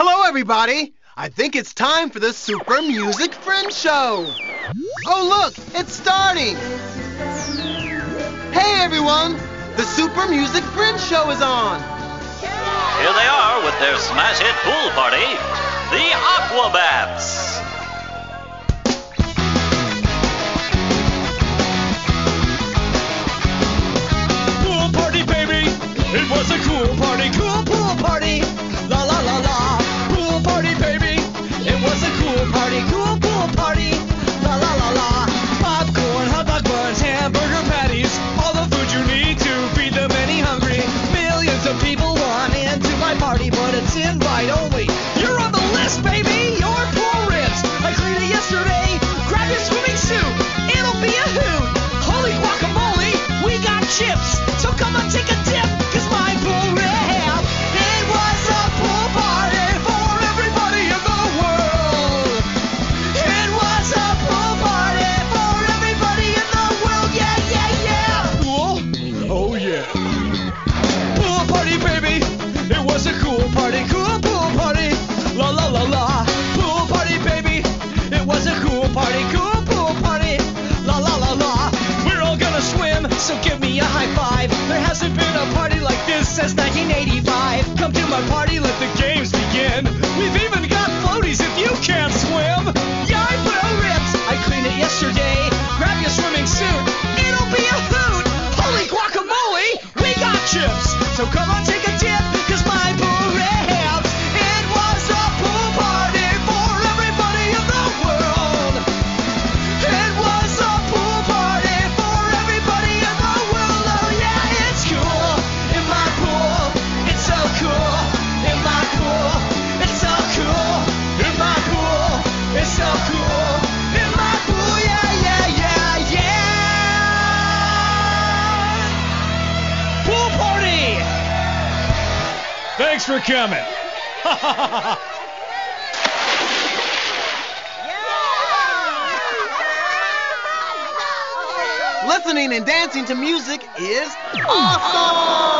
Hello, everybody. I think it's time for the Super Music Friend Show. Oh, look, it's starting. Hey, everyone. The Super Music Friend Show is on. Here they are with their smash hit pool party, the Aquabats. Pool party, baby. It was a cool party, cool pool party. La la party, for everybody in the world. It was a full party for everybody in the world. Yeah, yeah, yeah. Oh yeah. Pool party, baby. It was a cool party, cool a high five. There hasn't been a party like this since 1985. Come to my party, let the games begin. We've even got floaties if you can't swim. Yeah, I blow rips. I cleaned it yesterday. Grab your swimming suit. It'll be a hoot. Holy guacamole, we got chips. So come on, take a dip, Thanks for coming. Listening and dancing to music is awesome.